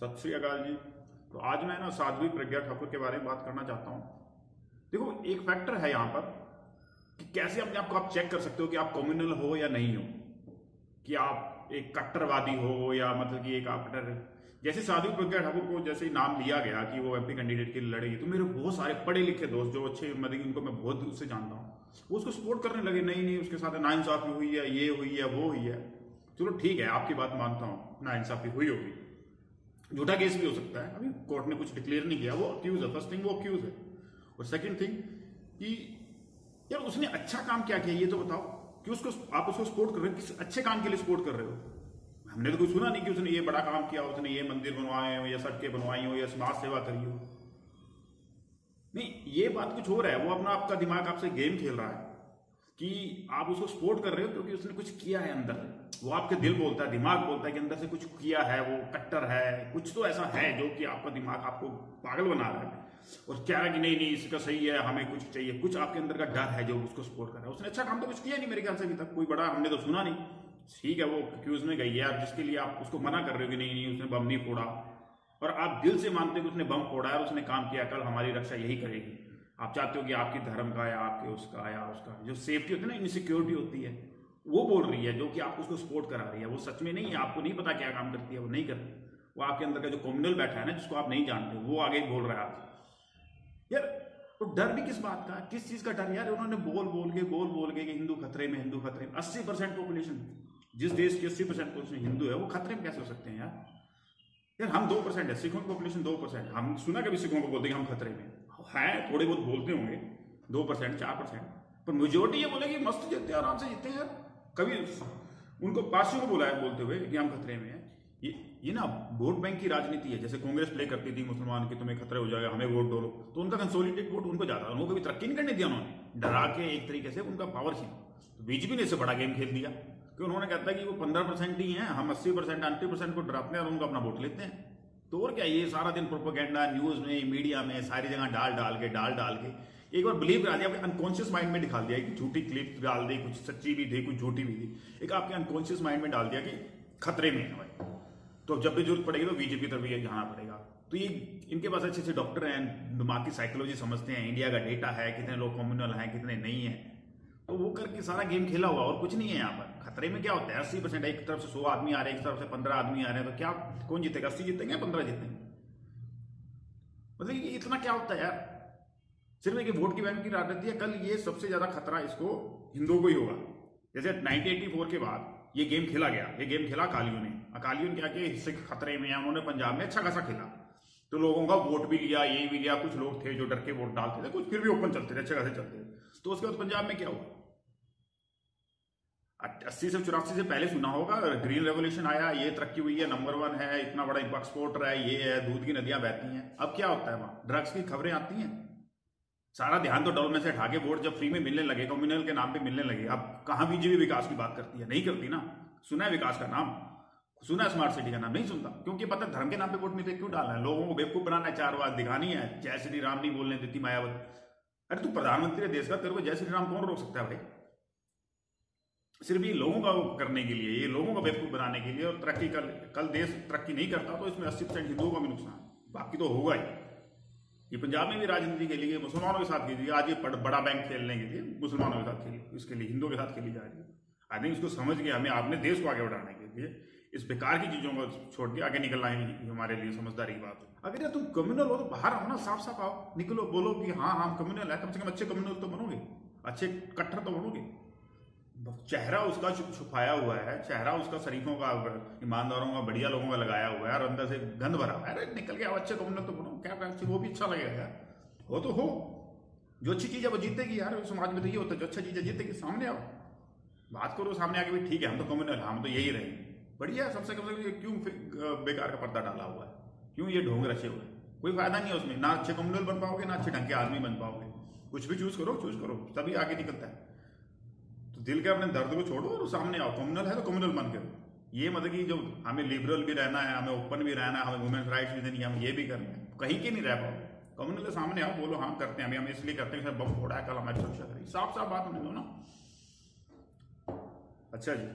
सत श्री अकाल जी। तो आज मैं ना साध्वी प्रज्ञा ठाकुर के बारे में बात करना चाहता हूँ। देखो, एक फैक्टर है यहाँ पर कि कैसे अपने आप को आप चेक कर सकते हो कि आप कम्युनल हो या नहीं हो। कि आप एक कट्टरवादी हो या मतलब कि एक आप कट्टर जैसे साधु प्रज्ञा ठाकुर को जैसे नाम लिया गया कि वो एमपी कैंडिडेट के लिए लड़ेगी तो मेरे बहुत सारे पढ़े लिखे दोस्त जो अच्छे मतलब उनको मैं बहुत दूर से जानता हूँ। वो उसको सपोर्ट करने लगे, नहीं नहीं, उसके साथ नाइंसाफी हुई है, ये हुई है, वो हुई है। चलो ठीक है, आपकी बात मानता हूँ, नाइंसाफी हुई होगी। झूठा केस भी हो सकता है। अभी कोर्ट ने कुछ डिक्लेयर नहीं किया, वो अक्यूज है। फ़र्स्ट थिंग वो अक्यूज है। और सेकंड थिंग कि यार उसने अच्छा काम क्या किया, ये तो बताओ कि उसको आप उसको सपोर्ट कर रहे हो, किस अच्छे काम के लिए सपोर्ट कर रहे हो? हमने तो कुछ सुना नहीं कि उसने ये बड़ा काम किया, उसने ये मंदिर बनवाए हो, या सड़कें बनवाई हो, या समाज सेवा करी हो। नहीं, ये बात कुछ हो रहा है, वो अपना आपका दिमाग आपसे गेम खेल रहा है। कि आप उसको सपोर्ट कर रहे हो क्योंकि उसने कुछ किया है अंदर। वो आपके दिल बोलता है, दिमाग बोलता है कि अंदर से कुछ किया है, वो कट्टर है, कुछ तो ऐसा है जो कि आपका दिमाग आपको पागल बना रहा है। और क्या है कि नहीं नहीं, इसका सही है, हमें कुछ चाहिए। कुछ आपके अंदर का डर है जो उसको सपोर्ट कर रहा है। उसने अच्छा काम तो कुछ किया नहीं मेरे ख्याल से अभी तक, कोई बड़ा हमने तो सुना नहीं। ठीक है, वो क्यूज में गई है जिसके लिए आप उसको मना कर रहे हो कि नहीं नहीं, उसने बम नहीं फोड़ा। और आप दिल से मानते हो कि उसने बम फोड़ा है और उसने काम किया, कल हमारी रक्षा यही करेगी। आप चाहते हो कि आपके धर्म का या आपके उसका या उसका जो सेफ्टी होती है ना इनसिक्योरिटी होती है, वो बोल रही है जो कि आप उसको सपोर्ट करा रही है। वो सच में नहीं है, आपको नहीं पता क्या काम करती है, वो नहीं करती। वो आपके अंदर का जो कॉम्युनल बैठा है ना, जिसको आप नहीं जानते, वो आगे बोल रहा है यार तो डर भी किस बात का? किस चीज़ का डर? यार, उन्होंने बोल बोल के, बोल बोल कि हिंदू खतरे में, हिंदू खतरे में। अस्सी परसेंट पॉपुलेशन जिस देश की अस्सी परसेंट पॉपुलेशन हिंदू है, वो खतरे में कैसे हो सकते हैं यार? यार, हम दो परसेंट है, सिखों की पॉपुलेशन दो परसेंट। हम सुना कभी सिखों को बोलते हैं हम खतरे में है, थोड़े बहुत बोलते होंगे, दो परसेंट चार परसेंट पर मेजोरिटी ये बोलेगी मस्त जीतते आराम से जीतते हैं कभी उनको पार्शियों को बुलाया बोलते हुए कि हम खतरे में हैं। ये ये ना वोट बैंक की राजनीति है, जैसे कांग्रेस प्ले करती थी मुसलमान की, तुम्हें खतरे हो जाएगा, हमें वोट दो। तो उनका कंसोलिडेट वोट उनको जाता उनको कभी तरक्की नहीं करने दिया उन्होंने। डरा के एक तरीके से उनका पावर छीन तो बीजेपी ने इससे बड़ा गेम खेल दिया। कि उन्होंने कहता है कि वो पंद्रह परसेंट ही है, हम अस्सी परसेंट नाइन्टी परसेंट को डराते हैं और उनको अपना वोट लेते हैं। तो और क्या, ये सारा दिन प्रोपोगेंडा न्यूज़ में मीडिया में, सारी जगह डाल डाल के, डाल डाल के, एक बार बिलीव करा दिया आपके अनकॉन्शियस माइंड में दिखा दिया कि झूठी क्लिप डाल दी, कुछ सच्ची भी थी कुछ झूठी भी थी एक आपके अनकॉन्शियस माइंड में डाल दिया कि खतरे में है भाई। तो जब भी ज़रूरत पड़ेगी तो बीजेपी तरफ़ ये जाना पड़ेगा। तो ये, इनके पास अच्छे अच्छे डॉक्टर हैं दिमाग की साइकोलॉजी समझते हैं इंडिया का डेटा है, कितने लोग कम्युनल हैं, कितने नहीं है। तो वो करके सारा गेम खेला हुआ और कुछ नहीं है यहाँ पर। खतरे में क्या होता है? अस्सी परसेंट एक तरफ़ से सौ आदमी आ रहे हैं, एक तरफ़ से पंद्रह आदमी आ रहे हैं तो क्या, कौन जीतेगा? अस्सी जीतेंगे पंद्रह जीतेंगे? मतलब ये इतना क्या होता है यार? सिर्फ़ एक वोट की बैंक की राजनीति है, कल ये सबसे ज़्यादा खतरा इसको हिंदुओं को ही होगा। जैसे 1984 के बाद ये गेम खेला गया, ये गेम खेला अकालियों ने। अकालियों ने क्या किया? सिख खतरे में उन्होंने पंजाब में अच्छा खासा खेला। तो लोगों का वोट भी लिया, ये भी लिया, कुछ लोग थे जो डर के वोट डालते थे, कुछ फिर भी ओपन चलते थे, अच्छे खासे चलते थे। तो उसके बाद पंजाब में क्या हुआ? अस्सी से चौरासी से पहले सुना होगा ग्रीन रेवोल्यूशन आया, ये तरक्की हुई है नंबर वन है, इतना बड़ा एक्सपोर्टर है, ये है, दूध की नदियाँ बहती हैं। अब क्या होता है वहाँ? ड्रग्स की खबरें आती हैं। सारा ध्यान तो डॉल में से हटा के वोट जब फ्री में मिलने लगे कम्युनल के नाम पे मिलने लगे, अब कहाँ बीजेपी विकास की बात करती है? नहीं करती ना। सुना है विकास का नाम? सुना स्मार्ट सिटी का नाम? नहीं सुनता। क्योंकि पता धर्म के नाम पे वोट मिलते क्यों डालना है? लोगों को बेवकूफ़ बनाना है चार बात दिखानी है, जय श्री राम नहीं बोलने देती मायावत। अरे तू प्रधानमंत्री देश का तेरे को जय श्री राम कौन रोक सकता है भाई? सिर्फ़ ये लोगों का करने के लिए, ये लोगों का बेवकूफ़ बनाने के लिए और तरक्की कर कल देश तरक्की नहीं करता तो इसमें अस्सी परसेंट हिंदुओं का भी नुकसान। बाकी तो होगा ही। ये पंजाब में भी राजनीति के लिए मुसलमानों के साथ खेली आज ये बड़ा बैंक खेलने के लिए मुसलमानों के साथ खेली, इसके लिए, हिंदुओं के साथ खेली जा रही है। थिंक इसको समझ गया, हमें अपने देश को आगे बढ़ाने के लिए इस बेकार की चीज़ों को छोड़ के आगे निकलना ही हमारे लिए समझदारी की बात है। अगर तुम कम्युनल हो तो बाहर आओ ना साफ़ साफ़ आओ। निकलो, बोलो कि हाँ हम कम्युनल है। कम से कम अच्छे कम्युनल तो बनोगे। अच्छे कट्टर तो बनोगे। चेहरा उसका छुपाया हुआ है। चेहरा उसका शरीफों का, ईमानदारों का, बढ़िया लोगों का लगाया हुआ है और अंदर से गंद भरा हुआ है। अरे, निकल के अच्छे कम्युनल तो बनो क्या अच्छे, वो भी अच्छा लगेगा यार। हो तो हो। जो अच्छी चीज़ है वो जीतेगी यार। समाज में तो ये होता है, जो अच्छा चीज़ है जीतेगी। सामने आओ। बात करो सामने आके भी, ठीक है, हम तो कम्युनल हम तो यही रहेंगे। बढ़िया, सबसे कम से कम क्यों बेकार का पर्दा डाला हुआ है? क्यों ये ढोंग रचे हुए कोई फ़ायदा नहीं है उसमें। ना अच्छे कम्युनल बन पाओगे, ना अच्छे ढंग के आदमी बन पाओगे। कुछ भी चूज़ करो चूज़ करो। तभी आगे निकलता है। तो दिल के अपने दर्द को छोड़ो और सामने आओ। कम्युनल है तो कम्युनल बन के ये मतलब कि जो हमें लिबरल भी रहना है, हमें ओपन भी रहना है, हमें वुमेन्स राइट्स भी देनी है, हम ये भी करना है। कहीं के नहीं रह पाओ कम्युनल सामने आओ, बोलो हाँ करते हैं अभी, हम इसलिए करते हैं बम फोड़ा है, कल हमारी सुरक्षा करेगी साफ़ साफ़ बात हमें दो ना। अच्छा जी।